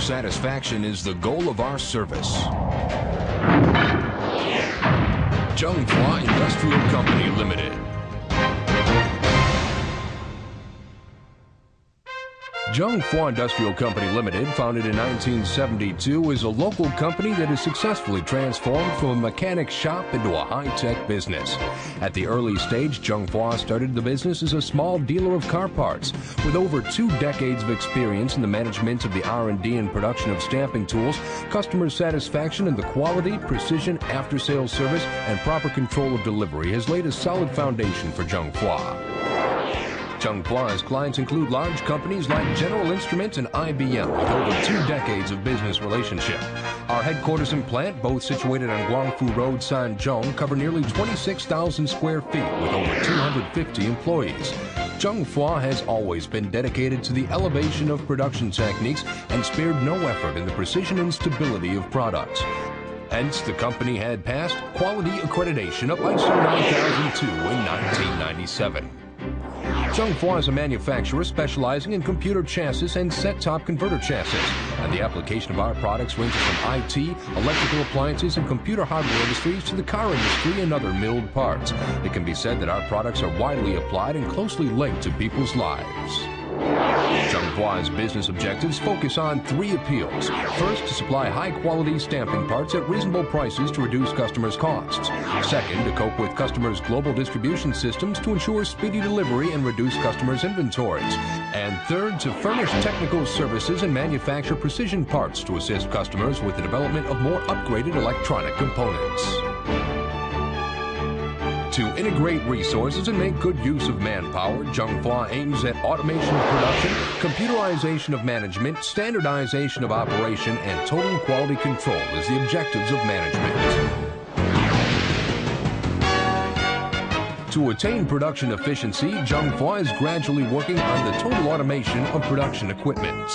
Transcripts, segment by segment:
satisfaction is the goal of our service. Zhenghua Industrial Company Limited. Zhenghua Industrial Company Limited, founded in 1972, is a local company that has successfully transformed from a mechanic shop into a high-tech business. At the early stage, Zhenghua started the business as a small dealer of car parts. With over two decades of experience in the management of the R&D and production of stamping tools, customer satisfaction and the quality, precision, after-sales service, and proper control of delivery has laid a solid foundation for Zhenghua. Zhenghua's clients include large companies like General Instruments and IBM with over two decades of business relationship. Our headquarters and plant, both situated on Guangfu Road, Sanzhong, cover nearly 26,000 square feet with over 250 employees. Zhenghua has always been dedicated to the elevation of production techniques and spared no effort in the precision and stability of products. Hence, the company had passed quality accreditation of ISO 9002 in 1997. Zhenghua is a manufacturer specializing in computer chassis and set-top converter chassis, and the application of our products ranges from IT, electrical appliances, and computer hardware industries to the car industry and other milled parts. It can be said that our products are widely applied and closely linked to people's lives. Zhenghua's business objectives focus on three appeals. First, to supply high-quality stamping parts at reasonable prices to reduce customers' costs. Second, to cope with customers' global distribution systems to ensure speedy delivery and reduce customers' inventories. And third, to furnish technical services and manufacture precision parts to assist customers with the development of more upgraded electronic components. To integrate resources and make good use of manpower, Zhenghua aims at automation of production, computerization of management, standardization of operation, and total quality control as the objectives of management. To attain production efficiency, Zhenghua is gradually working on the total automation of production equipment.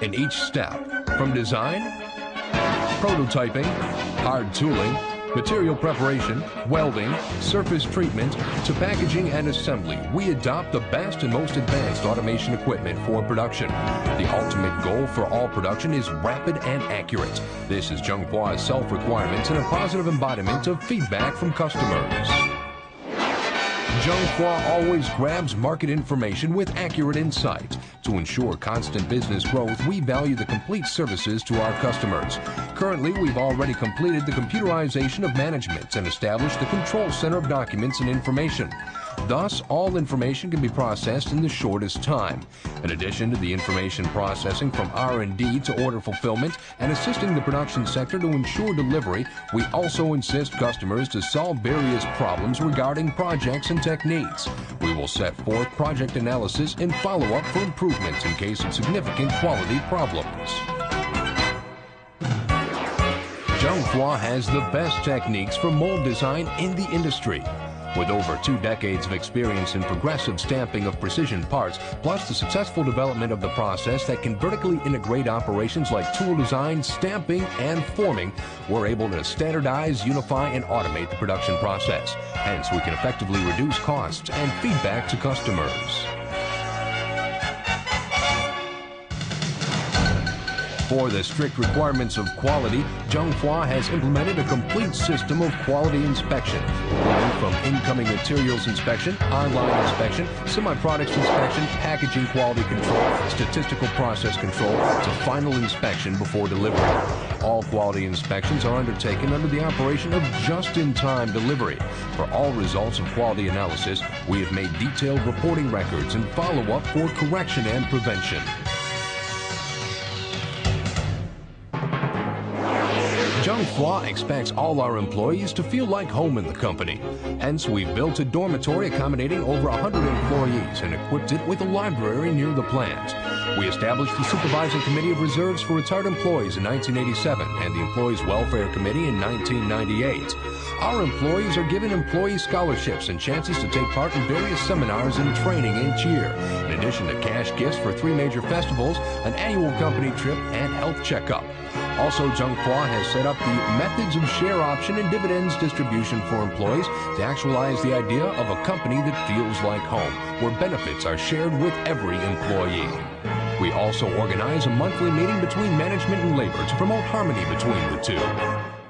In each step, from design, prototyping, hard tooling, material preparation, welding, surface treatment, to packaging and assembly, we adopt the best and most advanced automation equipment for production. The ultimate goal for all production is rapid and accurate. This is Zhenghua's self-requirements and a positive embodiment of feedback from customers. Zhenghua always grabs market information with accurate insight. To ensure constant business growth, we value the complete services to our customers. Currently, we've already completed the computerization of management and established the control center of documents and information. Thus, all information can be processed in the shortest time. In addition to the information processing from R&D to order fulfillment and assisting the production sector to ensure delivery, we also insist customers to solve various problems regarding projects and techniques. We will set forth project analysis and follow-up for improvements in case of significant quality problems. Zhenghua has the best techniques for mold design in the industry. With over two decades of experience in progressive stamping of precision parts, plus the successful development of the process that can vertically integrate operations like tool design, stamping, and forming, we're able to standardize, unify, and automate the production process. Hence, we can effectively reduce costs and feedback to customers. For the strict requirements of quality, Zhenghua has implemented a complete system of quality inspection, from incoming materials inspection, online inspection, semi-products inspection, packaging quality control, statistical process control, to final inspection before delivery. All quality inspections are undertaken under the operation of just-in-time delivery. For all results of quality analysis, we have made detailed reporting records and follow-up for correction and prevention. Zhenghua expects all our employees to feel like home in the company. Hence, we've built a dormitory accommodating over 100 employees and equipped it with a library near the plant. We established the Supervising Committee of Reserves for Retired Employees in 1987 and the Employees Welfare Committee in 1998. Our employees are given employee scholarships and chances to take part in various seminars and training each year, in addition to cash gifts for three major festivals, an annual company trip, and health checkup. Also, Zhenghua has set up the methods of share option and dividends distribution for employees to actualize the idea of a company that feels like home, where benefits are shared with every employee. We also organize a monthly meeting between management and labor to promote harmony between the two.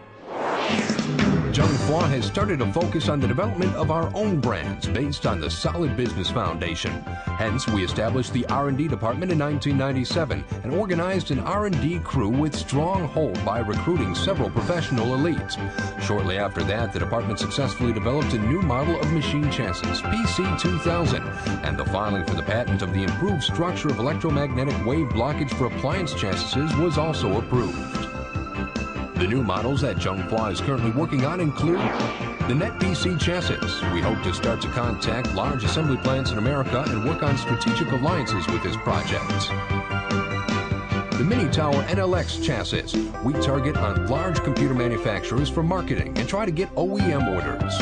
Zheng has started to focus on the development of our own brands based on the solid business foundation. Hence, we established the R&D department in 1997 and organized an R&D crew with strong hold by recruiting several professional elites. Shortly after that, the department successfully developed a new model of machine chassis, PC2000, and the filing for the patent of the improved structure of electromagnetic wave blockage for appliance chassis was also approved. The new models that Zhonghua is currently working on include the NetPC chassis. We hope to start to contact large assembly plants in America and work on strategic alliances with this project. The Mini Tower NLX chassis. We target on large computer manufacturers for marketing and try to get OEM orders.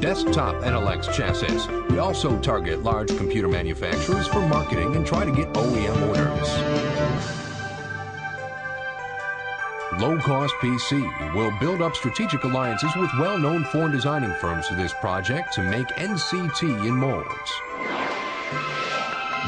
Desktop NLX chassis. We also target large computer manufacturers for marketing and try to get OEM orders. Low Cost PC will build up strategic alliances with well-known foreign designing firms for this project to make NCT in molds.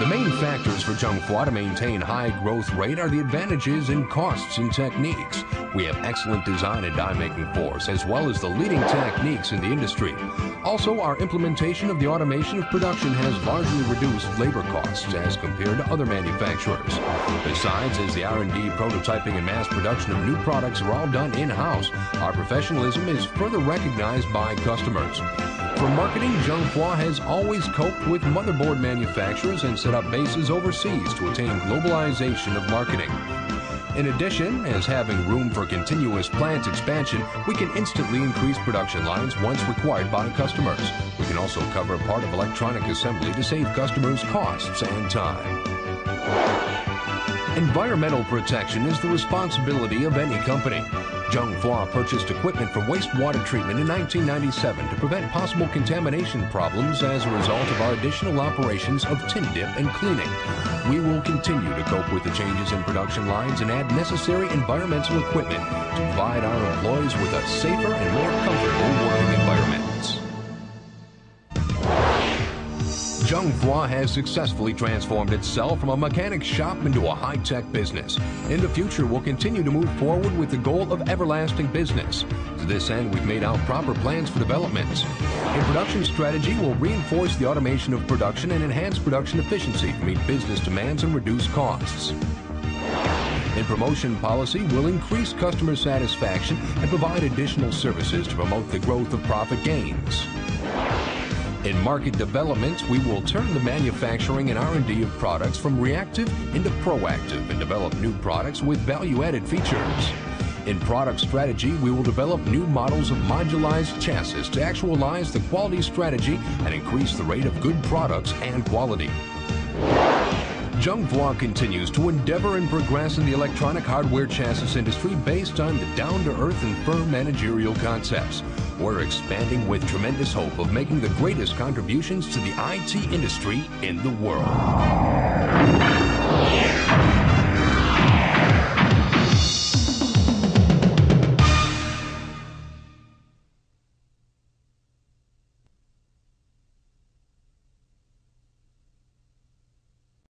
The main factors for Zhonghua to maintain high growth rate are the advantages in costs and techniques. We have excellent design and die making force, as well as the leading techniques in the industry. Also, our implementation of the automation of production has largely reduced labor costs as compared to other manufacturers. Besides, as the R&D, prototyping, and mass production of new products are all done in-house, our professionalism is further recognized by customers. For marketing, Zhonghua has always coped with motherboard manufacturers and set up bases overseas to attain globalization of marketing. In addition, as having room for continuous plant expansion, we can instantly increase production lines once required by customers. We can also cover part of electronic assembly to save customers costs and time. Environmental protection is the responsibility of any company. Zhonghua purchased equipment for wastewater treatment in 1997 to prevent possible contamination problems as a result of our additional operations of tin dip and cleaning. We will continue to cope with the changes in production lines and add necessary environmental equipment to provide our employees with a safer and more comfortable working environment. Zhonghua has successfully transformed itself from a mechanic shop into a high-tech business. In the future, we'll continue to move forward with the goal of everlasting business. To this end, we've made out proper plans for developments. A production strategy will reinforce the automation of production and enhance production efficiency to meet business demands and reduce costs. In promotion policy, will increase customer satisfaction and provide additional services to promote the growth of profit gains. In market development, we will turn the manufacturing and R&D of products from reactive into proactive and develop new products with value-added features. In product strategy, we will develop new models of modularized chassis to actualize the quality strategy and increase the rate of good products and quality. Zhonghua continues to endeavor and progress in the electronic hardware chassis industry based on the down-to-earth and firm managerial concepts. We're expanding with tremendous hope of making the greatest contributions to the IT industry in the world.